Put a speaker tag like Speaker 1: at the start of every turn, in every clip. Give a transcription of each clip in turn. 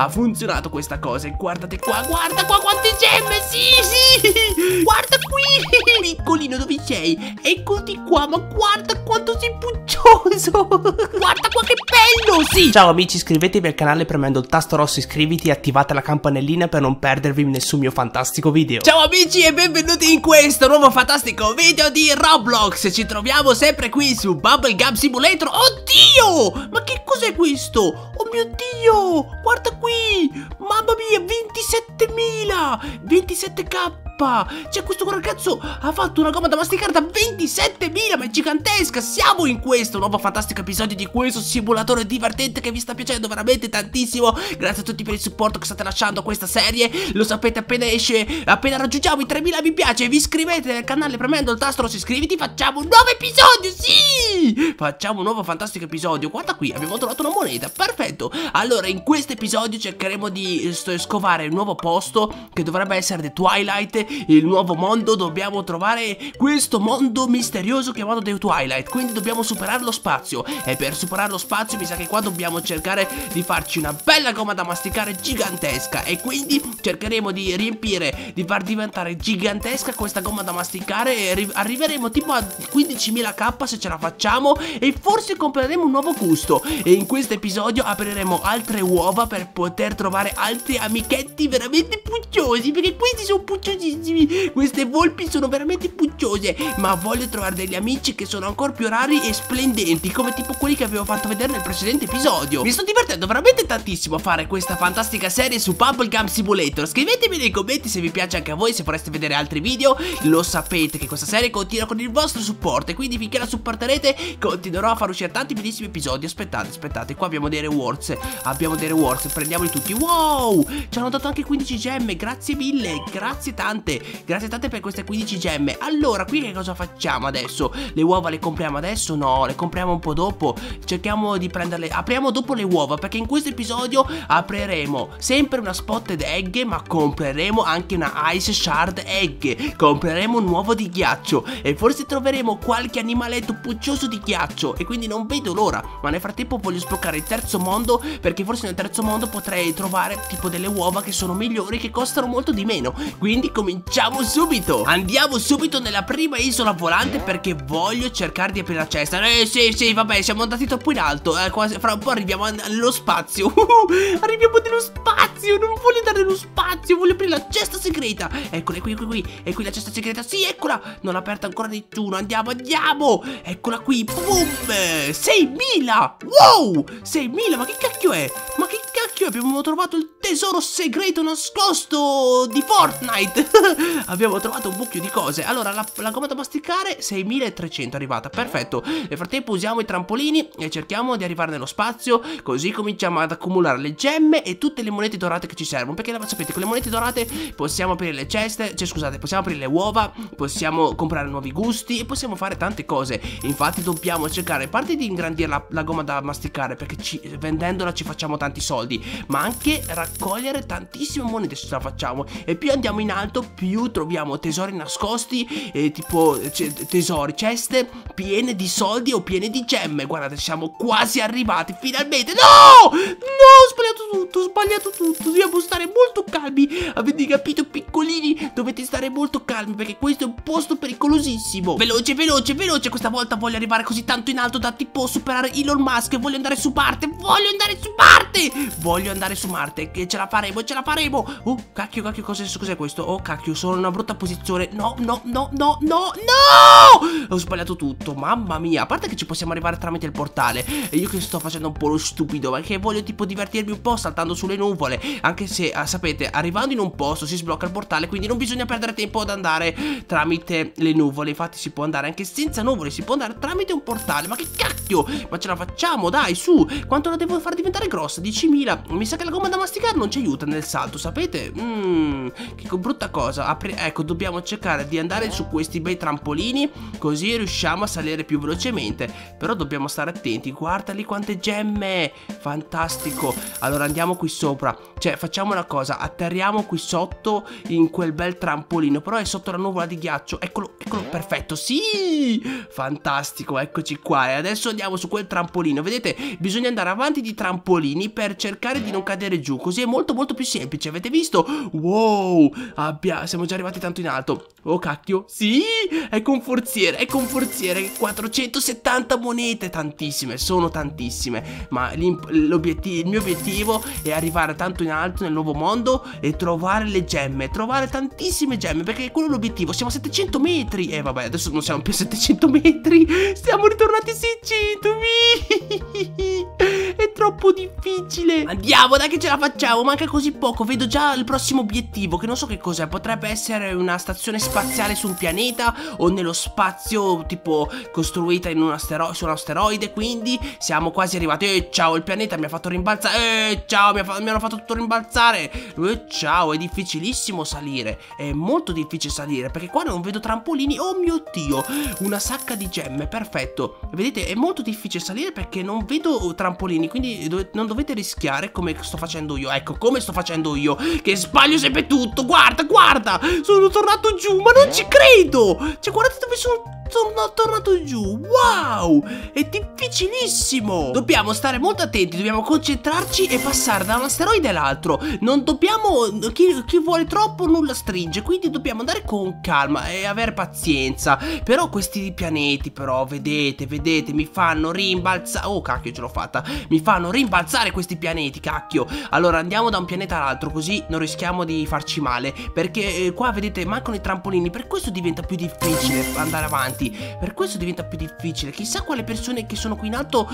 Speaker 1: Ha funzionato questa cosa e guardate qua, guarda qua quante gemme, sì, sì. Guarda qui, piccolino dove sei? Eccoti qua, ma guarda quanto sei puccioso. Guarda qua che bello, sì.
Speaker 2: Ciao amici, iscrivetevi al canale premendo il tasto rosso iscriviti e attivate la campanellina per non perdervi nessun mio fantastico video.
Speaker 1: Ciao amici e benvenuti in questo nuovo fantastico video di Roblox. Ci troviamo sempre qui su Bubblegum Simulator. Oddio, ma che cos'è questo? Oh mio Dio, guarda qui! Mamma mia, 27.000 27k cioè questo ragazzo ha fatto una gomma da masticare da 27.000 Ma è gigantesca Siamo in questo nuovo fantastico episodio di questo simulatore divertente Che vi sta piacendo veramente tantissimo. Grazie a tutti per il supporto che state lasciando a questa serie Lo sapete appena esce Appena raggiungiamo i 3.000 mi piace Vi iscrivete al canale premendo il tasto rosso iscriviti Facciamo un nuovo episodio Sì! Facciamo un nuovo fantastico episodio Guarda qui abbiamo trovato una moneta Perfetto. Allora in questo episodio cercheremo di scovare un nuovo posto Che dovrebbe essere The Twilight il nuovo mondo dobbiamo trovare questo mondo misterioso chiamato The Twilight Quindi dobbiamo superare lo spazio. E per superare lo spazio mi sa che qua dobbiamo cercare di farci una bella gomma da masticare gigantesca. E quindi cercheremo di riempire, di far diventare gigantesca questa gomma da masticare E arriveremo tipo a 15.000k se ce la facciamo E forse compreremo un nuovo gusto. E in questo episodio apriremo altre uova per poter trovare altri amichetti veramente pucciosi Perché questi sono pucciosissimi bellissimi Queste volpi sono veramente pucciose Ma voglio trovare degli amici che sono ancora più rari e splendenti Come tipo quelli che avevo fatto vedere nel precedente episodio. Mi sto divertendo veramente tantissimo a fare questa fantastica serie su Bubblegum Simulator. Scrivetemi nei commenti se vi piace anche a voi Se vorreste vedere altri video. Lo sapete che questa serie continua con il vostro supporto E quindi finché la supporterete continuerò a far uscire tanti bellissimi episodi. Aspettate, aspettate, qua abbiamo dei rewards. Abbiamo dei rewards, prendiamoli tutti. Wow, ci hanno dato anche 15 gemme Grazie mille, grazie tante tante Grazie tante per queste 15 gemme. Allora qui che cosa facciamo adesso? Le uova le compriamo adesso? No, le compriamo un po' dopo. Cerchiamo di prenderle Apriamo dopo le uova perché in questo episodio apriremo sempre una spotted egg Ma compreremo anche una ice shard egg. Compreremo un uovo di ghiaccio E forse troveremo qualche animaletto puccioso di ghiaccio. E quindi non vedo l'ora Ma nel frattempo voglio sbloccare il terzo mondo Perché forse nel terzo mondo potrei trovare tipo delle uova che sono migliori Che costano molto di meno. Quindi cominciamo cominciamo subito! Andiamo subito nella prima isola volante perché voglio cercare di aprire la cesta. Eh sì sì vabbè siamo andati troppo in alto. Eh, quasi, Fra un po' arriviamo nello spazio. Arriviamo nello spazio Non voglio andare nello spazio Voglio aprire la cesta segreta. Eccola qui qui qui E qui la cesta segreta. Sì eccola! Non l'ha aperta ancora nessuno Andiamo andiamo! Eccola qui Boom! 6.000 Wow! 6.000 Ma che cacchio è? Ma che cacchio abbiamo trovato il tesoro segreto nascosto di Fortnite Abbiamo trovato un mucchio di cose. Allora la, la gomma da masticare 6300 è arrivata. Perfetto. Nel frattempo usiamo i trampolini E cerchiamo di arrivare nello spazio Così cominciamo ad accumulare le gemme E tutte le monete dorate che ci servono. Perché sapete con le monete dorate possiamo aprire le ceste Cioè scusate possiamo aprire le uova Possiamo comprare nuovi gusti E possiamo fare tante cose. Infatti dobbiamo cercare A parte di ingrandire la, la gomma da masticare Perché ci, vendendola ci facciamo tanti soldi Ma anche raccogliere tantissime monete se ce la facciamo. E più andiamo in alto più troviamo tesori nascosti eh, Tipo tesori, ceste piene di soldi o piene di gemme. Guardate siamo quasi arrivati finalmente. No! No ho sbagliato tutto, ho sbagliato tutto. Dobbiamo stare molto calmi. Avete capito piccolini? Dovete stare molto calmi perché questo è un posto pericolosissimo. Veloce, veloce, veloce. Questa volta voglio arrivare così tanto in alto da tipo superare Elon Musk. Voglio andare su Marte Voglio andare su Marte! Voglio andare su Marte Che ce la faremo, ce la faremo. Oh, cacchio, cacchio, cos'è cos questo? Oh, cacchio, sono in una brutta posizione. No, no, no, no, no, no! Ho sbagliato tutto, mamma mia. A parte che ci possiamo arrivare tramite il portale. E io che sto facendo un po' lo stupido Perché voglio tipo divertirmi un po' saltando sulle nuvole. Anche se, eh, sapete, arrivando in un posto si sblocca il portale Quindi non bisogna perdere tempo ad andare tramite le nuvole. Infatti si può andare anche senza nuvole Si può andare tramite un portale. Ma che cacchio! Ma ce la facciamo, dai, su! Quanto la devo far diventare grossa? 10.000 Mi sa che la gomma da masticare non ci aiuta nel salto, sapete? Mmm, che brutta cosa Apri Ecco, dobbiamo cercare di andare su questi bei trampolini Così riusciamo a salire più velocemente Però dobbiamo stare attenti. Guarda lì quante gemme! Fantastico! Allora andiamo qui sopra. Cioè, facciamo una cosa Atterriamo qui sotto
Speaker 2: in quel bel trampolino Però è sotto la nuvola di ghiaccio. Eccolo, eccolo, perfetto, sì! Fantastico, eccoci qua. E adesso andiamo su quel trampolino. Vedete, bisogna andare avanti di trampolini Per cercare di non cadere giù Così è molto molto più semplice, avete visto? Wow, abbia, siamo già arrivati tanto in alto. Oh cacchio, sì, ecco un forziere, ecco un forziere 470 monete, tantissime, sono tantissime. Ma il mio obiettivo è arrivare tanto in alto nel nuovo mondo E trovare le gemme, trovare tantissime gemme Perché quello è l'obiettivo, siamo a 700 metri. E vabbè, adesso non siamo più a 700 metri. Siamo ritornati a 600 È troppo difficile. Andiamo, dai che ce la facciamo, manca così poco. Vedo già il prossimo obiettivo, che non so che cos'è. Potrebbe essere una stazione spaziale su un pianeta o nello spazio tipo costruita in un su un asteroide quindi siamo quasi arrivati. Eh ciao il pianeta mi ha fatto rimbalzare eh ciao mi, mi hanno fatto tutto rimbalzare. Eh ciao è difficilissimo salire. È molto difficile salire perché qua non vedo trampolini. Oh mio dio una sacca di gemme perfetto. Vedete è molto difficile salire perché non vedo trampolini quindi non dovete rischiare come sto facendo io. Ecco come sto facendo io. Che sbaglio sempre tutto. Guarda guarda. Sono tornato giù ma non ci credo! Cioè, guardate dove sono sono tornato giù. Wow! È difficilissimo. Dobbiamo stare molto attenti. Dobbiamo concentrarci e passare da un asteroide all'altro. Non dobbiamo chi, chi, vuole troppo nulla stringe. Quindi dobbiamo andare con calma E avere pazienza. Però questi pianeti però Vedete vedete Mi fanno rimbalzare Oh cacchio ce l'ho fatta. Mi fanno rimbalzare questi pianeti Cacchio. Allora andiamo da un pianeta all'altro Così non rischiamo di farci male. Perché eh, qua vedete mancano i trampolini. Per questo diventa più difficile andare avanti. Per questo diventa più difficile. Chissà quale persone che sono qui in alto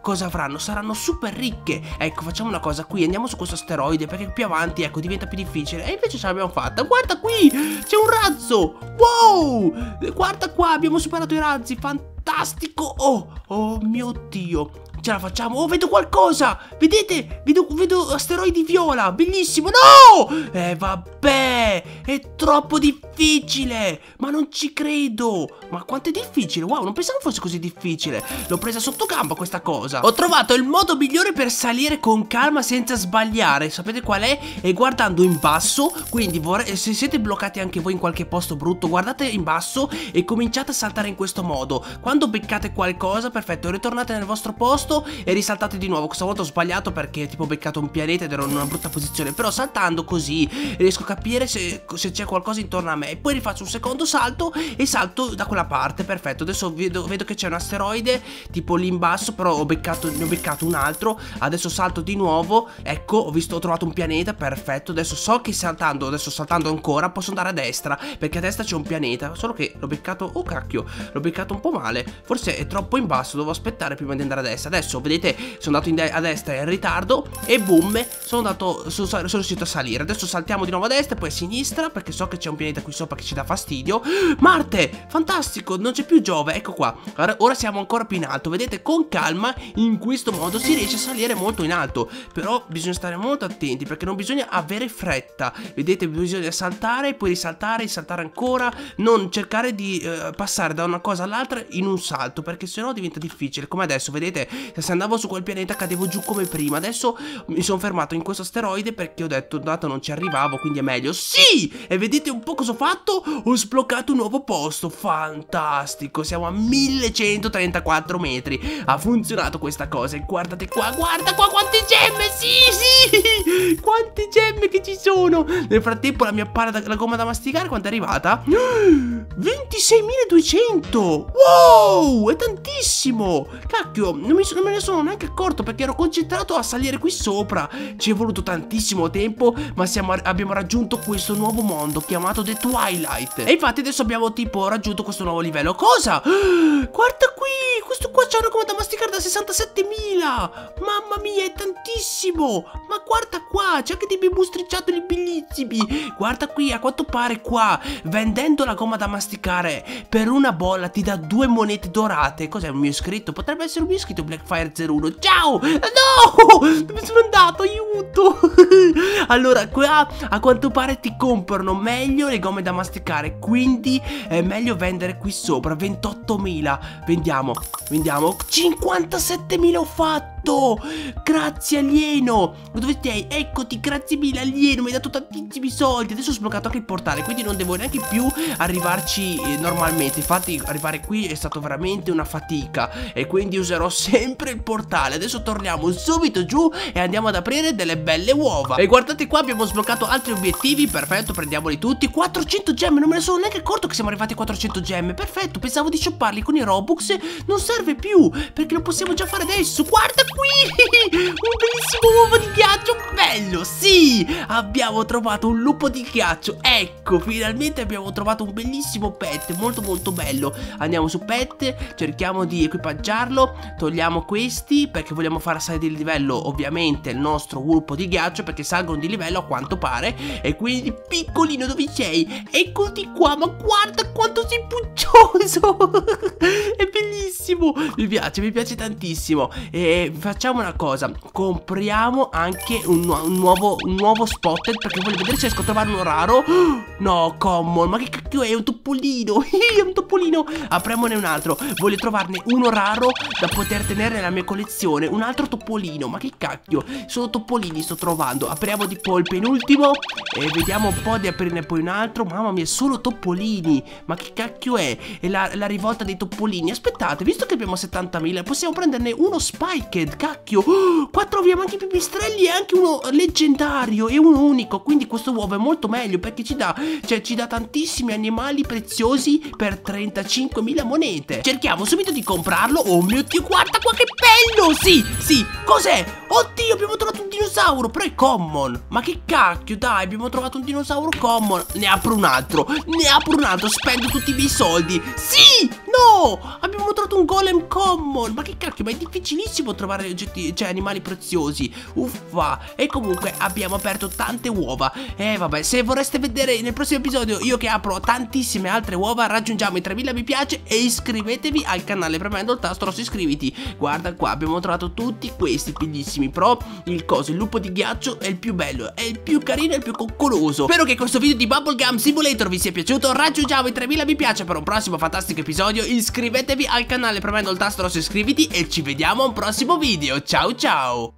Speaker 2: cosa avranno. Saranno super ricche. Ecco facciamo una cosa qui. Andiamo su questo asteroide Perché più avanti ecco diventa più difficile. E invece ce l'abbiamo fatta. Guarda qui! C'è un razzo! Wow! Guarda qua Abbiamo superato i razzi. Fantastico! Oh Oh mio dio Ce la facciamo? Oh, vedo qualcosa! Vedete? Vedo, vedo asteroidi viola! Bellissimo! No! Eh, vabbè! È troppo difficile! Ma non ci credo! Ma quanto è difficile? Wow, non pensavo fosse così difficile! L'ho presa sotto gamba questa cosa! Ho trovato il modo migliore per salire con calma senza sbagliare! Sapete qual è? È guardando in basso, quindi vorrei, se siete bloccati anche voi in qualche posto brutto, guardate in basso e cominciate a saltare in questo modo. Quando beccate qualcosa, perfetto, ritornate nel vostro posto e risaltate di nuovo. Questa volta ho sbagliato perché tipo ho beccato un pianeta ed ero in una brutta posizione. Però saltando così riesco a capire se, se c'è qualcosa intorno a me. Poi rifaccio un secondo salto e salto da quella parte. Perfetto, adesso vedo, vedo che c'è un asteroide tipo lì in basso Però ho beccato, ne ho beccato un altro. Adesso salto di nuovo. Ecco, ho visto, ho trovato un pianeta, perfetto. Adesso so che saltando, adesso saltando ancora posso andare a destra Perché a destra c'è un pianeta. Solo che l'ho beccato, oh cacchio, l'ho beccato un po' male. Forse è troppo in basso, devo aspettare prima di andare a destra. Adesso vedete sono andato a destra in ritardo e boom sono andato sono, sono, riuscito a salire. Adesso saltiamo di nuovo a destra poi a sinistra perché so che c'è un pianeta qui sopra che ci dà fastidio. Marte fantastico non c'è più Giove ecco qua. Ora, ora siamo ancora più in alto vedete con calma in questo modo si riesce a salire molto in alto. Però bisogna stare molto attenti perché non bisogna avere fretta. Vedete bisogna saltare poi risaltare risaltare ancora non cercare di eh, passare da una cosa all'altra in un salto perché sennò diventa difficile. Come adesso vedete se andavo su quel pianeta cadevo giù come prima. Adesso mi sono fermato in questo asteroide perché ho detto dato non ci arrivavo quindi è meglio. Sì! E vedete un po' cosa ho fatto? Ho sbloccato un nuovo posto. Fantastico! Siamo a 1134 metri. Ha funzionato questa cosa. E guardate qua Guarda qua quante gemme! Sì sì! Quante gemme che ci sono! Nel frattempo la mia palla la gomma da masticare quanto è arrivata? 26.200 Wow! È tantissimo! Cacchio non, mi, non me ne sono neanche accorto perché ero concentrato a salire qui sopra. Ci è voluto tantissimo tempo ma siamo, abbiamo raggiunto questo nuovo mondo chiamato The Twilight. E infatti adesso abbiamo tipo raggiunto questo nuovo livello. Cosa? Guarda qui! Questo qua c'è una come da masticare da 67.000 Mamma mia è tantissimo! Ma guarda qua C'è anche dei bibustricciatoli bellissimi! Guarda qui a quanto pare qua Vendendo la gomma da masticare Per una bolla ti dà due monete dorate. Cos'è un mio iscritto? Potrebbe essere un mio iscritto Blackfire 01 Ciao! No! Dove sono andato? Aiuto! Allora qua a quanto pare ti comprano meglio le gomme da masticare Quindi è meglio vendere qui sopra. 28.000 Vendiamo. Vendiamo. 57.000 ho fatto tutto! Grazie alieno! Dove sei? Eccoti, grazie mille alieno Mi hai dato tantissimi soldi. Adesso ho sbloccato anche il portale Quindi non devo neanche più arrivarci eh, normalmente. Infatti arrivare qui è stato veramente una fatica. E quindi userò sempre il portale. Adesso torniamo subito giù E andiamo ad aprire delle belle uova. E guardate qua abbiamo sbloccato altri obiettivi. Perfetto, prendiamoli tutti. 400 gemme, non me ne sono neanche accorto che siamo arrivati a 400 gemme. Perfetto, pensavo di shopparli con i Robux. Non serve più Perché lo possiamo già fare adesso. Guarda qui! Un bellissimo uovo di ghiaccio! Bello, sì! Abbiamo trovato un lupo di ghiaccio. Ecco, finalmente abbiamo trovato un bellissimo pet Molto molto bello. Andiamo su pet Cerchiamo di equipaggiarlo. Togliamo questi Perché vogliamo far salire di livello Ovviamente il nostro lupo di ghiaccio Perché salgono di livello a quanto pare. E quindi piccolino dove sei? Eccoti qua Ma guarda quanto sei puccioso! È bellissimo! Mi piace, mi piace tantissimo. E facciamo una cosa. Compriamo anche un, nu un nuovo, un nuovo spotted Perché voglio vedere se riesco a trovare uno raro. No, common Ma che cacchio è? Un topolino. È un topolino. Apriamone un altro. Voglio trovarne uno raro Da poter tenere nella mia collezione. Un altro topolino. Ma che cacchio? Solo topolini sto trovando. Apriamo tipo il penultimo E vediamo un po' di aprirne poi un altro. Mamma mia, solo topolini. Ma che cacchio è? È la, la rivolta dei topolini. Aspettate, visto che abbiamo 70.000 Possiamo prenderne uno spiked Cacchio oh, Qua troviamo anche i pipistrelli E anche uno leggendario E uno unico. Quindi questo uovo è molto meglio Perché ci dà Cioè ci dà tantissimi animali preziosi Per 35.000 monete. Cerchiamo subito di comprarlo. Oh mio dio, guarda qua che bello! Sì, sì, cos'è? Oddio, abbiamo trovato un dinosauro Però è common. Ma che cacchio, dai, abbiamo trovato un dinosauro common. Ne apro un altro Ne apro un altro Spendo tutti i miei soldi. Sì, no! Abbiamo trovato un golem common. Ma che cacchio, ma è difficilissimo trovare oggetti Cioè, animali preziosi. Uffa. E comunque abbiamo aperto tante uova. E vabbè, se vorreste vedere nel prossimo episodio Io che apro tantissime altre uova Raggiungiamo i 3000 mi piace E iscrivetevi al canale. Premendo il tasto rosso iscriviti. Guarda qua, abbiamo trovato tutti questi bellissimi Però il coso, il lupo di ghiaccio è il più bello È il più carino e il più coccoloso. Spero che questo video di Bubblegum Simulator vi sia piaciuto. Raggiungiamo i 3000 mi piace. Per un prossimo fantastico episodio Iscrivetevi al canale premendo il tasto rosso iscriviti E ci vediamo a un prossimo video. Ciao ciao